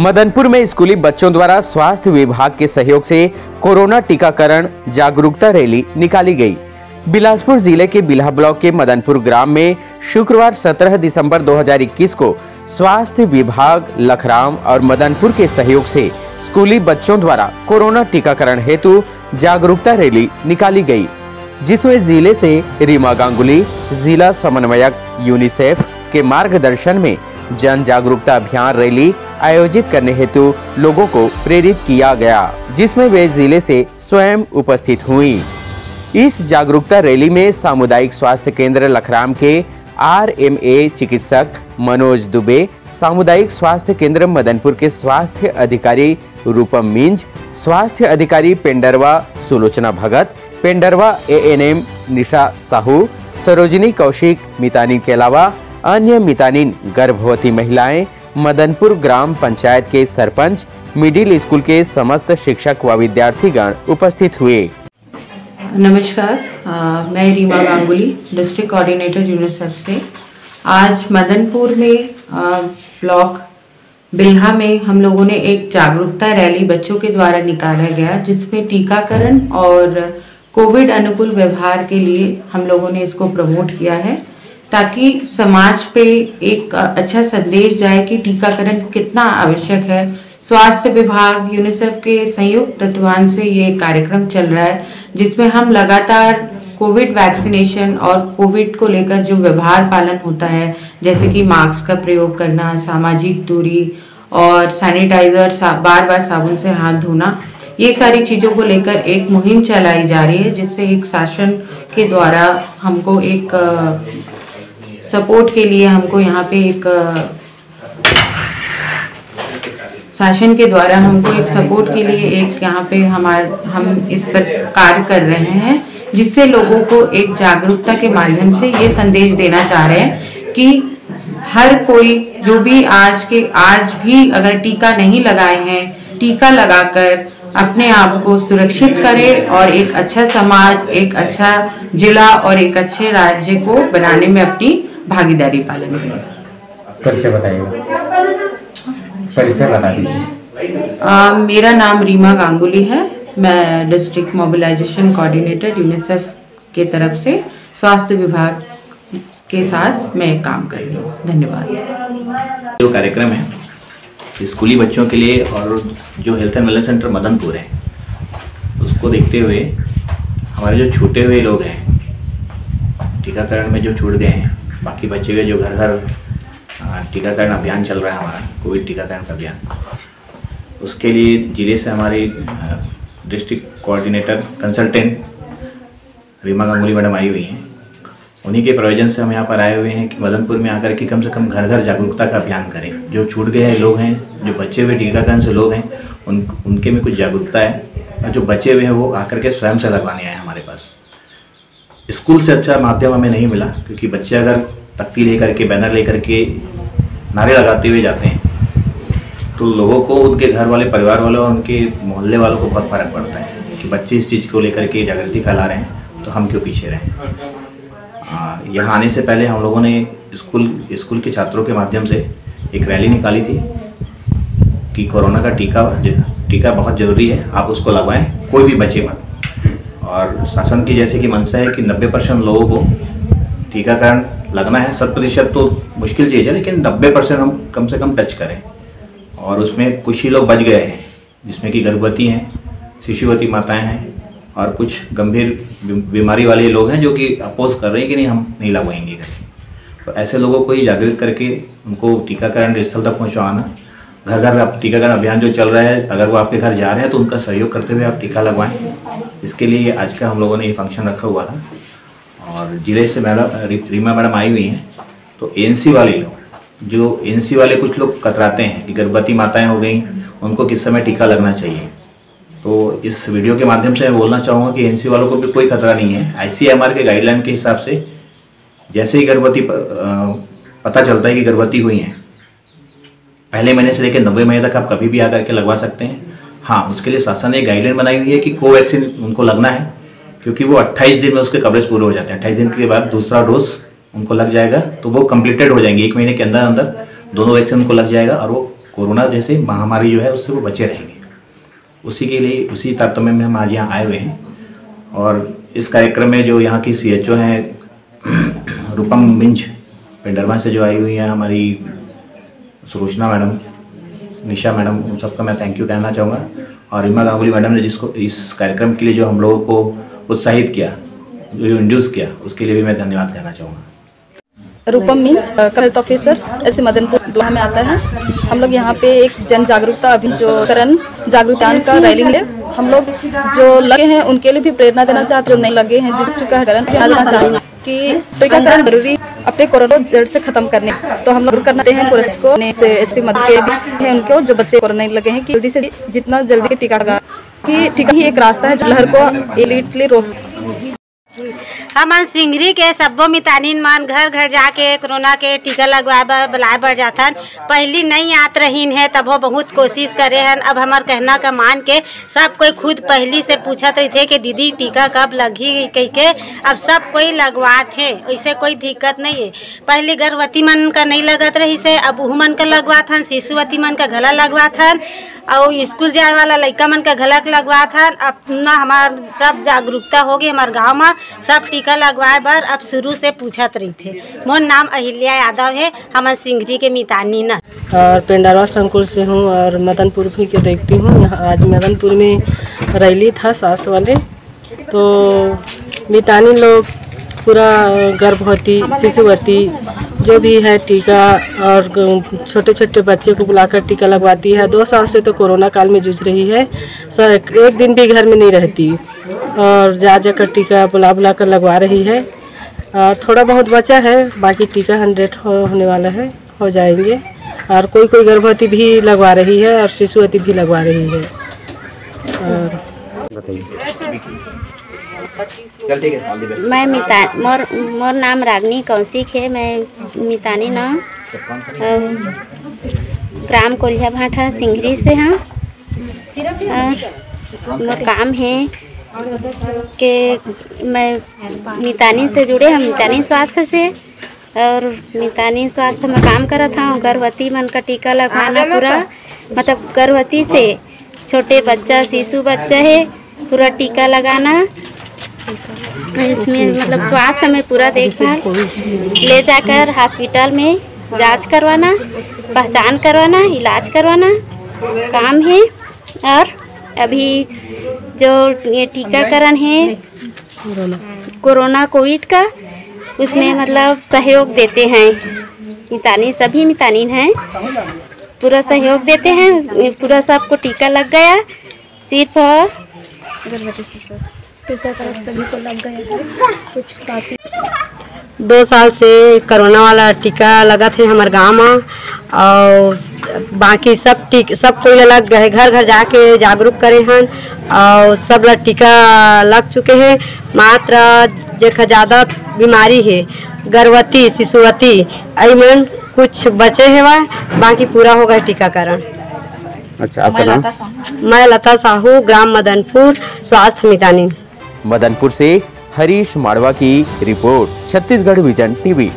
मदनपुर में स्कूली बच्चों द्वारा स्वास्थ्य विभाग के सहयोग से कोरोना टीकाकरण जागरूकता रैली निकाली गई। बिलासपुर ज़िले के बिल्हा ब्लॉक के मदनपुर ग्राम में शुक्रवार 17 दिसंबर 2021 को स्वास्थ्य विभाग, लखराम और मदनपुर के सहयोग से स्कूली बच्चों द्वारा कोरोना टीकाकरण हेतु जागरूकता रैली निकाली गई, जिसमें ज़िले से रीमा गांगुली, जिला समन्वयक यूनिसेफ के मार्गदर्शन में जन जागरूकता अभियान रैली आयोजित करने हेतु लोगों को प्रेरित किया गया, जिसमें वे ज़िले से स्वयं उपस्थित हुई। इस जागरूकता रैली में सामुदायिक स्वास्थ्य केंद्र लखराम के आर एम ए चिकित्सक मनोज दुबे, सामुदायिक स्वास्थ्य केंद्र मदनपुर के स्वास्थ्य अधिकारी रूपम मिंज, स्वास्थ्य अधिकारी पेंडरवा सुलोचना भगत, पेंडरवा एएनएम निशा साहू, सरोजिनी कौशिक मितानी के अलावा अन्य मितानिन गर्भवती महिलाएँ मदनपुर ग्राम पंचायत के सरपंच, मिडिल स्कूल के समस्त शिक्षक व विद्यार्थीगण उपस्थित हुए। नमस्कार मैं Reema Ganguly, district coordinator UNICEF से। आज मदनपुर में ब्लॉक बिल्हा में हम लोगों ने एक जागरूकता रैली बच्चों के द्वारा निकाला गया, जिसमें टीकाकरण और कोविड अनुकूल व्यवहार के लिए हम लोगों ने इसको प्रमोट किया है। ताकि समाज पे एक अच्छा संदेश जाए कि टीकाकरण कितना आवश्यक है। स्वास्थ्य विभाग यूनिसेफ के संयुक्त तत्वान से ये कार्यक्रम चल रहा है जिसमें हम लगातार कोविड वैक्सीनेशन और कोविड को लेकर जो व्यवहार पालन होता है जैसे कि मास्क का प्रयोग करना सामाजिक दूरी और सैनिटाइजर सा, बार बार साबुन से हाथ धोना ये सारी चीज़ों को लेकर एक मुहिम चलाई जा रही है जिससे एक शासन के द्वारा हमको एक सपोर्ट के लिए हमको यहाँ पे एक शासन के द्वारा हमको एक सपोर्ट के लिए एक यहाँ पे हमार, हम इस पर कार्य कर रहे हैं, जिससे लोगों को एक जागरूकता के माध्यम से ये संदेश देना चाह रहे हैं कि हर कोई, जो भी आज के, आज भी अगर टीका नहीं लगाए हैं, टीका लगाकर अपने आप को सुरक्षित करे और एक अच्छा समाज, एक अच्छा जिला और एक अच्छे राज्य को बनाने में अपनी भागीदारी पालन करें। परिचय बताइएगा परिचय बता दीजिए। आ, मेरा नाम रीमा गांगुली है। मैं डिस्ट्रिक्ट मोबिलाइजेशन कोऑर्डिनेटर यूनिसेफ के तरफ़ से स्वास्थ्य विभाग के साथ मैं काम कर रही हूँ। धन्यवाद। जो कार्यक्रम है स्कूली बच्चों के लिए और जो health and wellness centre Madanpur है उसको देखते हुए हमारे जो छूटे हुए लोग हैं टीकाकरण में जो छूट गए हैं बाकी बच्चे के जो घर घर टीकाकरण अभियान चल रहा है हमारा, कोविड टीकाकरण का अभियान। उसके लिए ज़िले से हमारी district coordinator consultant Reema Ganguly madam आई हुई हैं। उन्हीं के प्रयोजन से हम यहाँ पर आए हुए हैं कि मदनपुर में आकर के कम से कम घर घर जागरूकता का अभियान करें। जो छूट गए लोग हैं, जो बचे हुए टीकाकरण से लोग हैं, उन, उनके में कुछ जागरूकता है। और जो बचे हुए हैं वो आकर के स्वयं से लगवाने आए हमारे पास। स्कूल से अच्छा माध्यम हमें नहीं मिला, क्योंकि बच्चे अगर तख्ती लेकर के, बैनर लेकर के नारे लगाते हुए जाते हैं तो लोगों को, उनके घर वाले, परिवार वालों और उनके मोहल्ले वालों को बहुत फ़र्क पड़ता है कि बच्चे इस चीज़ को लेकर के जागृति फैला रहे हैं तो हम क्यों पीछे रहें? यहाँ आने से पहले हम लोगों ने स्कूल स्कूल के छात्रों के माध्यम से एक रैली निकाली थी कि कोरोना का टीका टीका बहुत ज़रूरी है, आप उसको लगवाएँ, कोई भी बचे मत। और शासन की जैसे कि मंशा है कि 90 परसेंट लोगों को टीकाकरण लगना है। शत प्रतिशत तो मुश्किल चीज़ है, लेकिन 90 परसेंट हम कम से कम टच करें। और उसमें कुछ ही लोग बच गए हैं, जिसमें कि गर्भवती हैं, शिशुवती माताएँ हैं और कुछ गंभीर बीमारी वाले लोग हैं जो कि अपोज कर रहे हैं कि नहीं, हम नहीं लगवाएँगे तो ऐसे लोगों को ही जागृत करके उनको टीकाकरण स्थल तक पहुंचवाना घर घर आप टीकाकरण अभियान जो चल रहा है, अगर वो आपके घर जा रहे हैं तो उनका सहयोग करते हुए आप टीका लगवाएँ। इसके लिए आज का हम लोगों ने ये फ़ंक्शन रखा हुआ था। और ज़िले से मैडम रीमा मैडम आई हुई हैं तो एनसी वाले लोग, जो एनसी वाले कुछ लोग कतराते हैं कि गर्भवती माताएँ हो गई, उनको किस समय टीका लगना चाहिए? तो इस वीडियो के माध्यम से मैं बोलना चाहूँगा कि एनसी वालों को भी कोई खतरा नहीं है। आईसीएमआर के गाइडलाइन के हिसाब से जैसे ही गर्भवती पता चलता है कि गर्भवती हुई हैं पहले महीने से लेकर नब्बे महीने तक आप कभी भी आकर के लगवा सकते हैं। हाँ उसके लिए शासन ने एक गाइडलाइन बनाई हुई है कि कोवैक्सीन उनको लगना है, क्योंकि वो 28 दिन में उसके कवरेज पूरे हो जाते हैं। 28 दिन के बाद दूसरा डोज उनको लग जाएगा तो वो कंप्लीटेड हो जाएँगे। एक महीने के अंदर अंदर दोनों वैक्सीन उनको लग जाएगा और वो कोरोना जैसे महामारी जो है उससे वो बचे रहेंगे। उसी के लिए, उसी तारतम्य में हम आज यहाँ आए हुए हैं और इस कार्यक्रम में जो यहाँ की सी एच ओ हैं, रूपम मिंज, पेंडरमा से जो आई हुई हैं, हमारी सुलोचना मैडम, निशा मैडम, उन सबका मैं थैंक यू कहना चाहूँगा। और रीमा गांगुली मैडम ने जिसको, इस कार्यक्रम के लिए जो हम लोगों को उत्साहित किया, जो इंड्यूस किया, उसके लिए भी मैं धन्यवाद कहना चाहूँगा। रूपम मीन्स हेल्थ ऑफिसर ऐसे मदनपुर दुआ में आता है। हम लोग यहाँ पे एक जन जागरूकता अभियान जो करण जागरूकता का रैली है। हम लोग जो लगे हैं, उनके लिए भी प्रेरणा देना चाहते जो नहीं लगे हैं, जिस चुका है करण चाहते कि टीकाकरण ज़रूरी अपने कोरोना जड़ से खत्म करने। तो हम लोग करना हैं पुरुष को। से ऐसी मदद हैं उनको, जो बच्चे कोरोना लगे हैं, कि जल्दी से जितना जल्दी टीका लगा। कि ठीक ही एक रास्ता है जो लहर को एलिटली रोक है। हमन सिंगरी के सब्बो मितानिन मन घर घर जाके कोरोना के टीका लगवाए बर बुलाए बर जाथन। पहली नहीं आत रहीन है, तब बहुत कोशिश करे हन। अब हमार कहना का मान के सब कोई खुद पहली से पूछत रही थे कि दीदी, टीका कब लगी कह के अब सब कोई लगवात है, ऐसे कोई दिक्कत नहीं है। पहले गर्भवती मन का नहीं लगत रही से, अब उहू मन का लगवात हन, शिशुवती मन का घला लगवात हन, और स्कूल जाए वाला लड़का मन का गलत लगवात हन। अपना हमार सब जागरूकता होगी हमार गाँव में। सब टीका लगवाए बर अब शुरू से पूछत रही थे मोर नाम अहिल्या यादव है, हमन सिंगरी के मितानी न। और पेंडारवा संकुल से हूँ और मदनपुर भी के देखती हूँ। आज मदनपुर में रैली था स्वास्थ्य वाले। तो मितानी लोग पूरा गर्भवती, शिशुवती जो भी है टीका और छोटे छोटे बच्चे को बुलाकर टीका लगवाती है। दो साल से तो कोरोना काल में जूझ रही है। सर एक दिन भी घर में नहीं रहती। और जा जाकर टीका बुला बुला कर लगवा रही है। और थोड़ा बहुत बचा है। बाकी टीका हंड्रेड हो, होने वाला है हो जाएँगे। और कोई कोई गर्भवती भी लगवा रही है और शिशुवती भी लगवा रही है। और मैं मिता, मोर मोर नाम रागनी कौशिक है, मैं मितानी न। ग्राम कोलिया भाटा सिंगरी से हाँ। मोर काम है कि मैं मितानी से जुड़े, हम मितानी स्वास्थ्य से। और मितानी स्वास्थ्य में काम करत हूँ, गर्भवती मन का टीका लगवाना पूरा। मतलब गर्भवती से छोटे बच्चा, शिशु बच्चा है। पूरा टीका लगाना। इसमें मतलब स्वास्थ्य में पूरा देखभाल। ले जाकर हॉस्पिटल में जाँच करवाना, पहचान करवाना, इलाज करवाना, काम है। और अभी जो ये टीकाकरण है, कोरोना, कोविड का, उसमें मतलब सहयोग देते हैं। मितानी, सभी मितानीन हैं। पूरा सहयोग देते हैं। पूरा सबको टीका लग गया। सिर्फ़ दो साल से कोरोना वाला टीका लगा थे हमारे गाँव में, और बाकी सब टीक सब कोई लग गए घर घर जाके जागरूक करे हन, और सब लोग टीका लग चुके हैं। मात्र जेखा ज़्यादा बीमारी है, गर्भवती, शिशुवती अमन कुछ बचे हैं वह? बाकी पूरा हो गया टीकाकरण। अच्छा आपका नाम? मैं लता साहू ग्राम मदनपुर स्वास्थ्य मितानी। मदनपुर से हरीश माड़वा की रिपोर्ट छत्तीसगढ़ विजन टीवी।